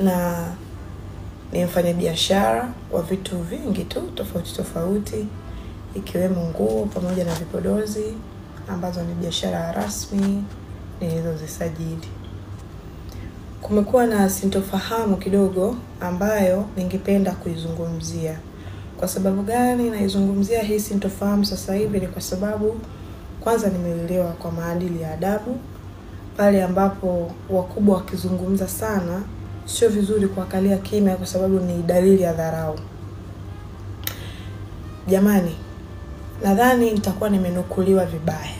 na ni mfanyabiashara wa vitu vingi tu tofauti tofauti ikiwemo nguo pamoja na vipodozi ambazo ni biashara rasmi nilizozisajili. Kumekuwa na sintofahamu kidogo ambayo ningependa kuizungumzia. Kwa sababu gani naizungumzia hii sintofahamu sasa hivi? Ni kwa sababu kwanza nimeelewa kwa maadili ya adabu, pale ambapo wakubwa wakizungumza sana, sio vizuri kuakalia kimya, kwa sababu ni dalili ya dharau. Jamani, nadhani nitakuwa nimenukuliwa vibaya,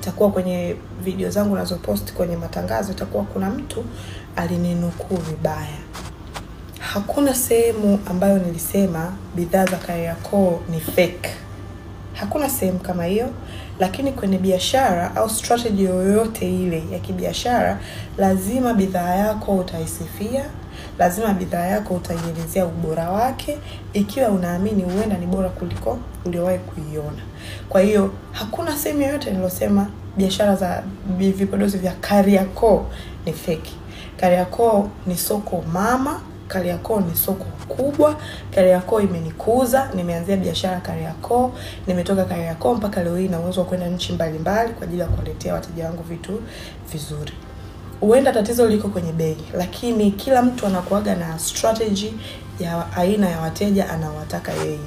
itakuwa kwenye video zangu nazoposti kwenye matangazo, itakuwa kuna mtu alininukuu vibaya. Hakuna sehemu ambayo nilisema bidhaa za Kariakoo ni fake. Hakuna sehemu kama hiyo, lakini kwenye biashara au strategy yoyote ile ya kibiashara, lazima bidhaa yako utaisifia, lazima bidhaa yako utaielezea ubora wake, ikiwa unaamini huenda ni bora kuliko uliowahi kuiona. Kwa hiyo hakuna sehemu yoyote nilosema biashara za vipodozi vya Kariakoo ni fake. Kariakoo ni soko mama Kariakoo ni soko kubwa. Kariakoo imenikuza, nimeanzia biashara Kariakoo, nimetoka Kariakoo mpaka leo hii na uwezo wa kwenda nchi mbalimbali kwa ajili ya kuwaletea wateja wangu vitu vizuri. Huenda tatizo liko kwenye bei, lakini kila mtu anakuaga na strategy ya aina ya wateja anawataka yeye.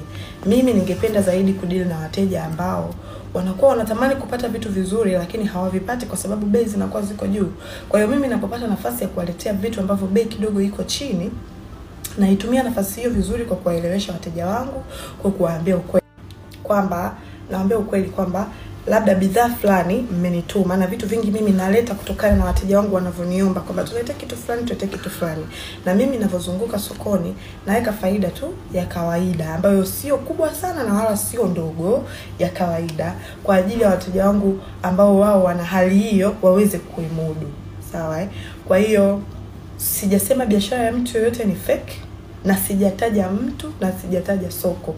Mimi ningependa zaidi kudili na wateja ambao wanakuwa wanatamani kupata vitu vizuri lakini hawavipati kwa sababu bei zinakuwa ziko juu. Kwa hiyo mimi napopata nafasi ya kuwaletea vitu ambavyo bei kidogo iko chini, naitumia nafasi hiyo vizuri kwa kuwaelewesha wateja wangu, kwa kuwaambia ukweli kwamba naambia ukweli kwamba labda bidhaa fulani mmenituma na vitu vingi mimi naleta kutokana na wateja wangu wanavyoniomba kwamba tulete kitu fulani, tulete kitu fulani, na mimi ninavyozunguka sokoni naweka faida tu ya kawaida ambayo sio kubwa sana na wala sio ndogo, ya kawaida kwa ajili ya wateja wangu ambao wao wana hali hiyo waweze kuimudu. Sawa eh? Kwa hiyo sijasema biashara ya mtu yoyote ni fake na sijataja mtu na sijataja soko.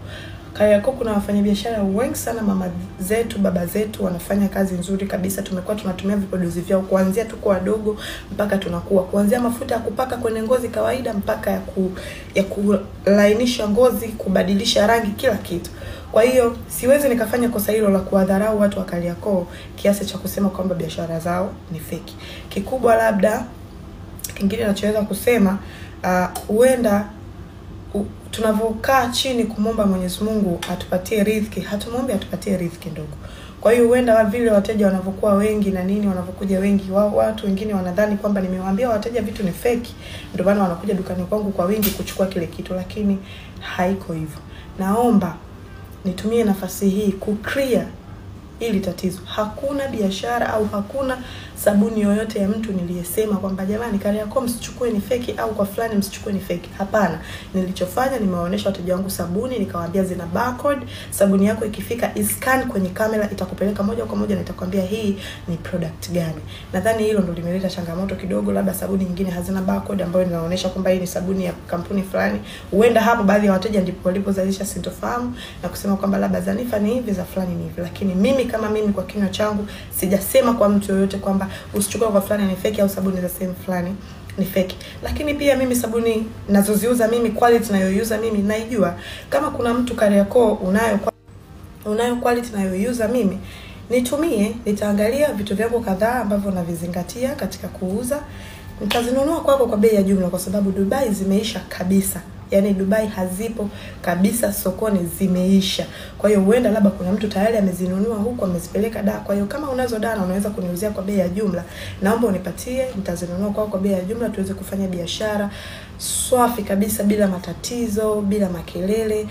Kariakoo kuna wafanyabiashara wengi sana, mama zetu, baba zetu wanafanya kazi nzuri kabisa. Tumekuwa tunatumia vipodozi vyao kuanzia tuko wadogo mpaka tunakuwa, kuanzia mafuta ya kupaka kwenye ngozi kawaida mpaka ya ku, ya kulainisha ngozi, kubadilisha rangi, kila kitu. Kwa hiyo siwezi nikafanya kosa hilo la kuwadharau watu wa Kariakoo kiasi cha kusema kwamba biashara zao ni feki. Kikubwa labda kingine nachoweza kusema huenda uh, tunavyokaa chini kumwomba Mwenyezi Mungu atupatie riziki, hatumwombi atupatie riziki ndogo. Kwa hiyo huenda vile wateja wanavyokuwa wengi na nini, wanavyokuja wengi, wao watu wengine wanadhani kwamba nimewaambia wateja vitu ni feki, ndio maana wanakuja dukani kwangu kwa wingi kuchukua kile kitu, lakini haiko hivyo. Naomba nitumie nafasi hii ku clear hili tatizo. Hakuna biashara au hakuna sabuni yoyote ya mtu niliyesema kwamba jamani, Kariakoo msichukue ni feki au kwa fulani msichukue ni feki. Hapana, nilichofanya nimewaonyesha wateja wangu sabuni, nikawaambia zina barcode. Sabuni yako ikifika iscan kwenye kamera, itakupeleka moja kwa moja na itakwambia hii ni product gani. Nadhani hilo ndo limeleta changamoto kidogo, labda sabuni nyingine hazina barcode ambayo inaonyesha kwamba hii ni sabuni ya kampuni fulani. Huenda hapo baadhi ya wateja ndipo walipozalisha sintofahamu na kusema kwamba labda Zanifa ni hivi, za fulani ni hivi, lakini mimi kama mimi kwa kinywa changu sijasema kwa mtu yoyote kwamba usichukue kwa fulani ni fake au sabuni za sehemu fulani ni fake. Lakini pia mimi sabuni nazoziuza mimi, quality nayoiuza mimi naijua. Kama kuna mtu Kariakoo unayo unayo quality nayoiuza mimi, nitumie, nitaangalia vitu vyangu kadhaa ambavyo navizingatia katika kuuza, nitazinunua kwako kwa bei ya jumla, kwa sababu Dubai zimeisha kabisa. Yaani Dubai hazipo kabisa sokoni, zimeisha. Kwa hiyo huenda labda kuna mtu tayari amezinunua huko amezipeleka da. Kwa hiyo kama unazo da na unaweza kuniuzia kwa bei ya jumla, naomba unipatie, nitazinunua kwako kwa bei ya jumla, tuweze kufanya biashara swafi kabisa, bila matatizo, bila makelele.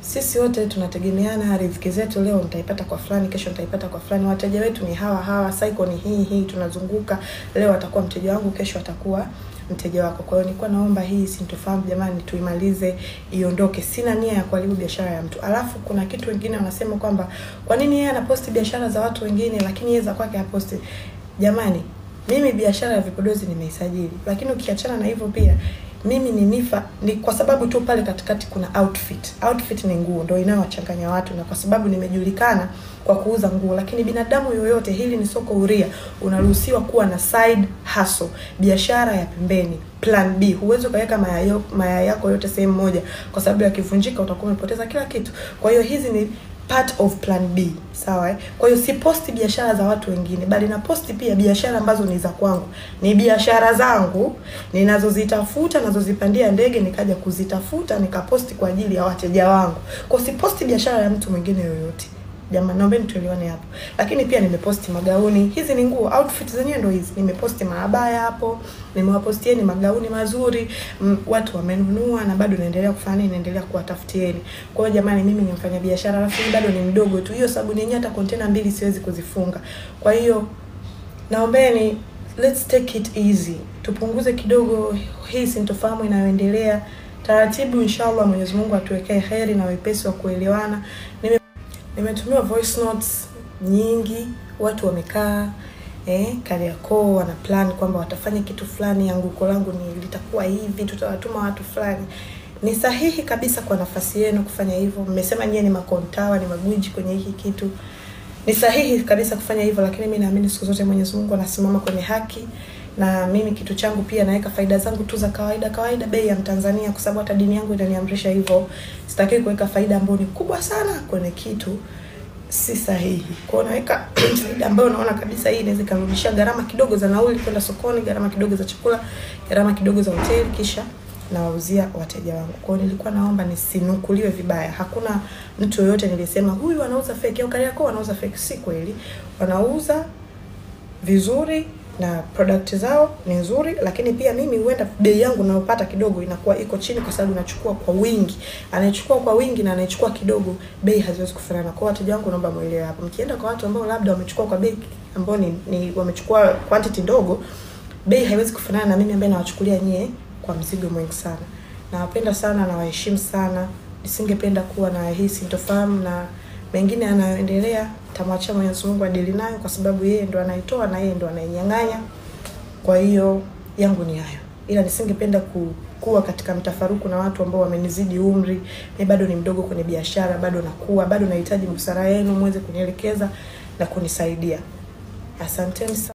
Sisi wote tunategemeana, riziki zetu leo nitaipata kwa fulani, kesho nitaipata kwa fulani. Wateja wetu ni hawa hawa, cycle ni hii hii, tunazunguka. Leo atakuwa mteja wangu, kesho atakuwa mteja wako. Kwa hiyo nilikuwa naomba hii sintofahamu, jamani, tuimalize iondoke. Sina nia ya kuharibu biashara ya mtu. Alafu kuna kitu wengine wanasema kwamba kwa nini yeye anaposti biashara za watu wengine lakini yeye za kwake haposti. Jamani, mimi biashara ya vipodozi nimeisajili, lakini ukiachana na hivyo pia mimi ni Nifa ni kwa sababu tu pale katikati kuna outfit. Outfit ni nguo ndio inayowachanganya watu, na kwa sababu nimejulikana kwa kuuza nguo, lakini binadamu yoyote, hili ni soko huria, unaruhusiwa kuwa na side hustle, biashara ya pembeni, plan B. Huwezi ukaweka mayai yako yote sehemu moja, kwa sababu yakivunjika utakuwa umepoteza kila kitu. Kwa hiyo hizi ni part of plan B, sawa eh? Kwa hiyo siposti biashara za watu wengine, bali naposti pia biashara ambazo ni za kwangu, ni biashara zangu ninazozitafuta, nazozipandia ndege, nikaja kuzitafuta nikaposti kwa ajili ya wateja wangu. Kwa siposti biashara ya mtu mwingine yoyote. Jamani, naombeni tulione hapo. Lakini pia nimeposti magauni. Hizi ni nguo, outfit zenyewe ndo hizi. Nimeposti maabaya hapo, nimewapostieni magauni mazuri, m, watu wamenunua na bado naendelea kufanya nini? Naendelea kuwatafutieni. Kwa hiyo jamani, mimi ni mfanya biashara lakini bado ni mdogo tu. Hiyo sabuni yenyewe hata container mbili siwezi kuzifunga. Kwa hiyo naombeni let's take it easy, tupunguze kidogo hii sintofahamu inayoendelea taratibu. Inshallah, Mwenyezi Mungu atuwekee heri na wepesi wa kuelewana. Nime nimetumiwa voice notes nyingi, watu wamekaa eh, Kariakoo wana plan kwamba watafanya kitu fulani, anguko langu ni litakuwa hivi, tutawatuma watu fulani. Ni sahihi kabisa kwa nafasi yenu kufanya hivyo. Mmesema nyie ni makontawa, ni magwiji kwenye hiki kitu, ni sahihi kabisa kufanya hivyo, lakini mimi naamini siku zote Mwenyezi Mungu anasimama kwenye haki na mimi kitu changu pia naweka faida zangu tu za kawaida kawaida, bei ya Mtanzania, kwa sababu hata dini yangu inaniamrisha hivyo. Sitaki kuweka faida ambayo ni kubwa sana kwenye kitu si sahihi. Kwa naweka faida ambayo naona kabisa hii inaweza ikarudishia gharama kidogo za nauli kwenda sokoni, gharama kidogo za chakula, gharama kidogo za hoteli, kisha nawauzia wateja wangu. Kwa nilikuwa naomba nisinukuliwe vibaya. Hakuna mtu yoyote nilisema huyu anauza fake au Kariakoo anauza fake. Si kweli, wanauza vizuri na product zao ni nzuri, lakini pia mimi huenda bei yangu ninayopata kidogo inakuwa iko chini, kwa sababu nachukua kwa wingi. Anayechukua kwa wingi na anayechukua kidogo, bei haziwezi kufanana. Kwa wateja wangu, naomba muelewe hapo. Mkienda kwa watu ambao labda wamechukua kwa bei ambao ni, ni wamechukua quantity ndogo, bei haiwezi kufanana na mimi ambaye nawachukulia nyie kwa mzigo mwingi sana. Nawapenda sana na waheshimu sana, nisingependa kuwa na hii sintofahamu na mengine yanayoendelea tamwachia Mwenyezi Mungu adili nayo, kwa sababu yeye ndo anaitoa na yeye ndo anainyang'anya. Kwa hiyo yangu ni hayo, ila nisingependa ku, kuwa katika mtafaruku na watu ambao wamenizidi umri. Mimi bado ni mdogo kwenye biashara, bado nakuwa, bado nahitaji busara yenu muweze kunielekeza na kunisaidia. Asanteni sana.